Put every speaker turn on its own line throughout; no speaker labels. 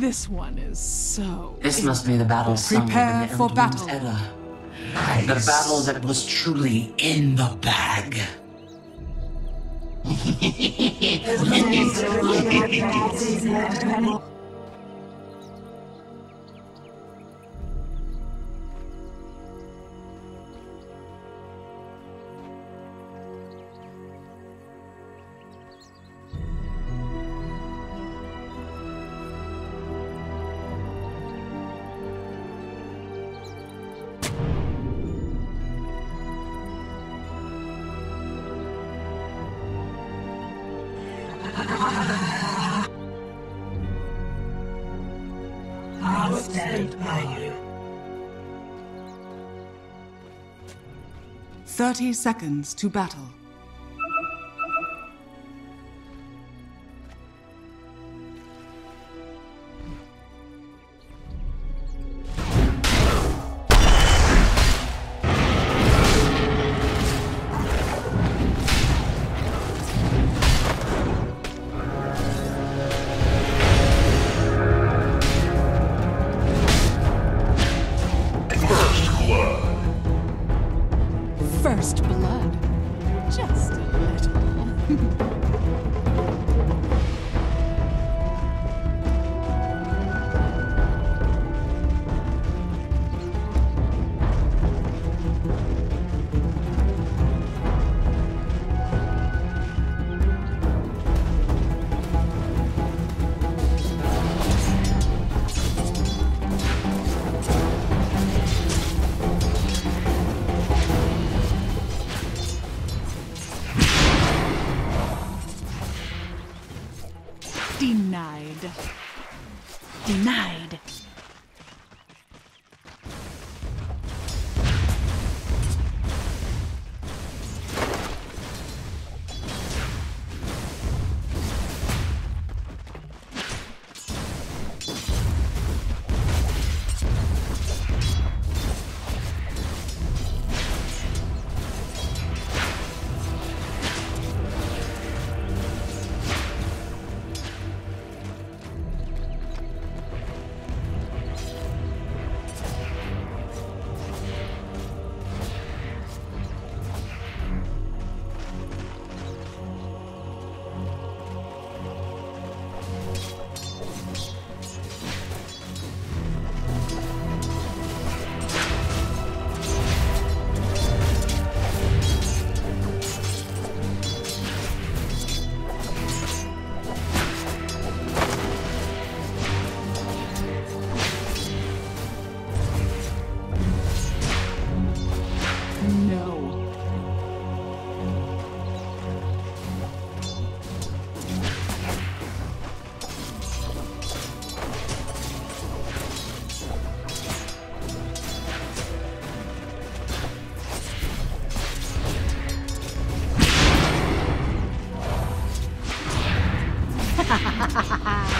This one is so.
This must be the battle sung
Prepare
in the
for
Eldwin's
battle.
Edda. The battle that was truly in the bag.
I'll stand by you.
30 seconds to battle. 哈
哈
哈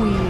for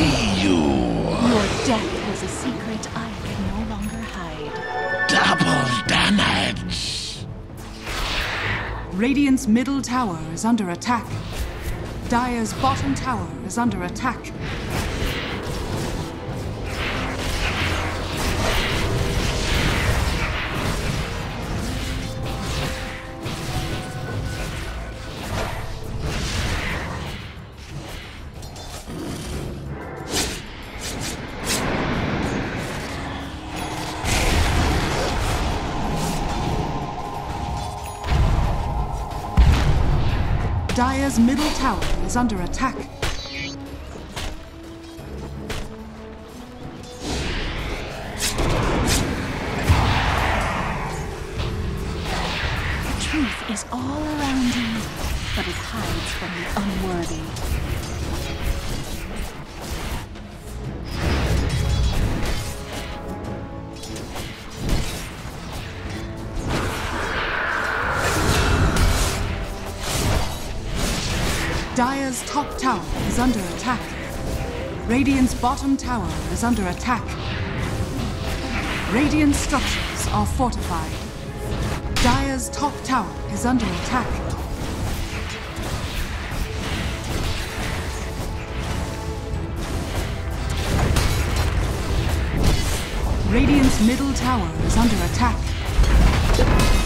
You.
Your death was a secret I can no longer hide.
Double damage.
Radiant's middle tower is under attack. Dire's bottom tower is under attack. Dire's middle tower is under attack.
The truth is all around you, but it hides from the unworthy.
Dire's top tower is under attack. Radiant's bottom tower is under attack. Radiant structures are fortified. Dire's top tower is under attack. Radiant's middle tower is under attack.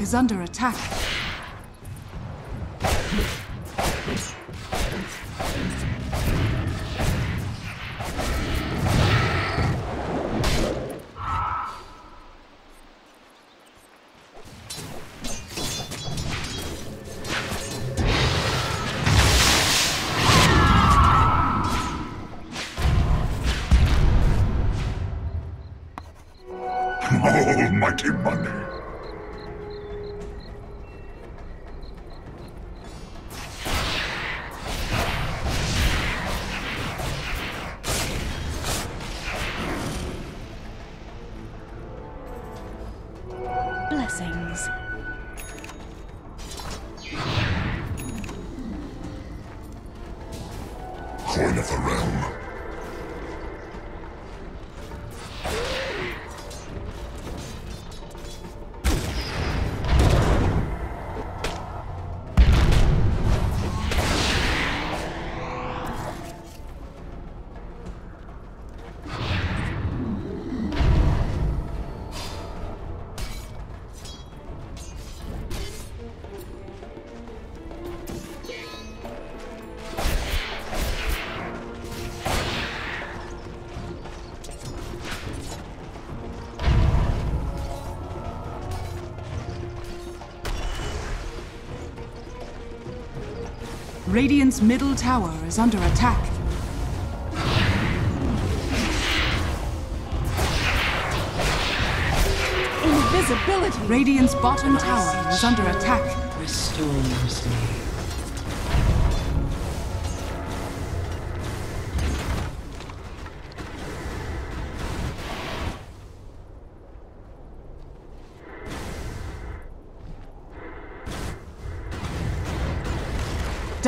Is under attack.
Almighty money.
Radiant's middle tower is under attack.
Invisibility!
Radiant's bottom tower is under attack.
Restores me.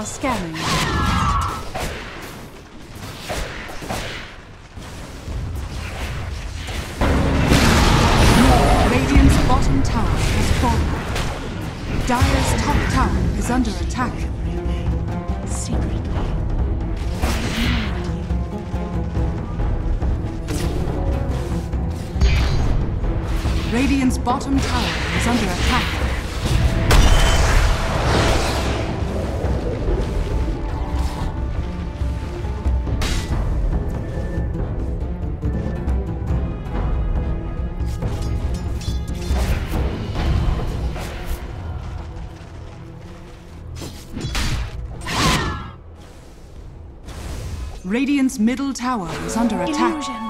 Are scanning. Radiant's bottom tower has fallen. Dire's top tower is under attack.
Secretly.
Radiant's bottom tower is under attack. Radiant's middle tower is under attack.
Illusion!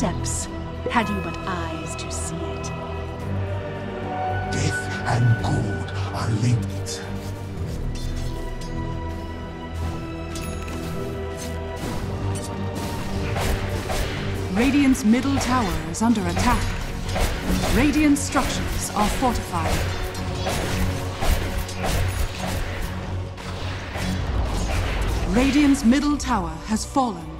steps, had you but eyes to see it.
Death and gold are linked.
Radiant's middle tower is under attack. Radiant structures are fortified. Radiant's middle tower has fallen.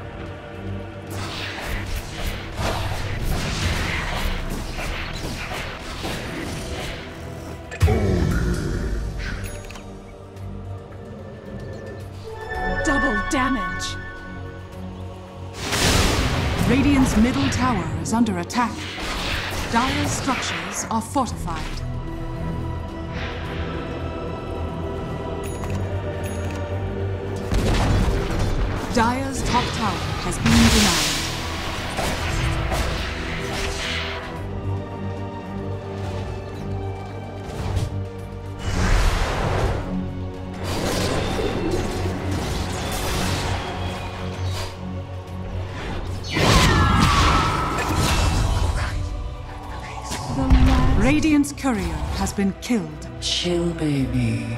Middle tower is under attack. Dire's structures are fortified. Dire's top tower has been denied. Courier has been killed.
Chill, baby.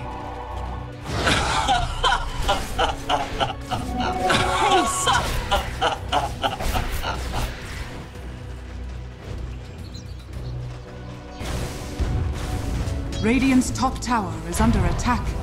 Radiant's top tower is under attack.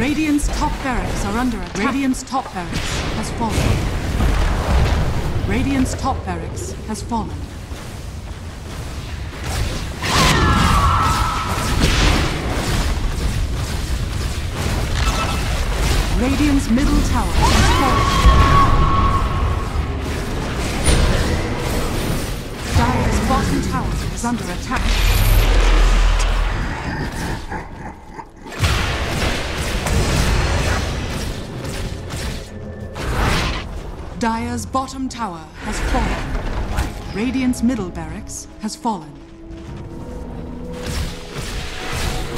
Radiant's top barracks are under attack. Radiant's top barracks has fallen. Radiant's top barracks has fallen. Radiant's middle tower has fallen. Dire's bottom tower is under attack. Dire's bottom tower has fallen. Radiant's middle barracks has fallen.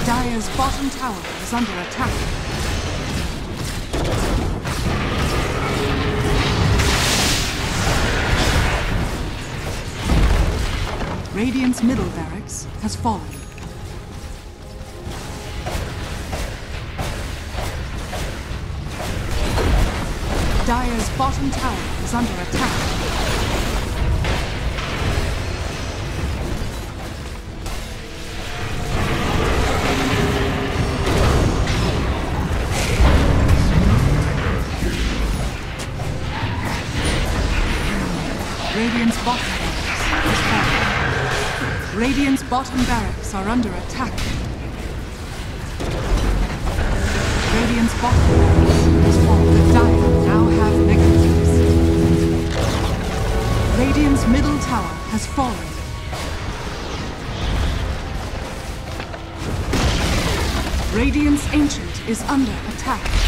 Dire's bottom tower is under attack. Radiant's middle barracks has fallen. Bottom tower is under attack. Radiant's bottom barracks is fallen. Radiant's bottom barracks are under attack. Radiant's bottom Radiant's middle tower has fallen. Radiant's ancient is under attack.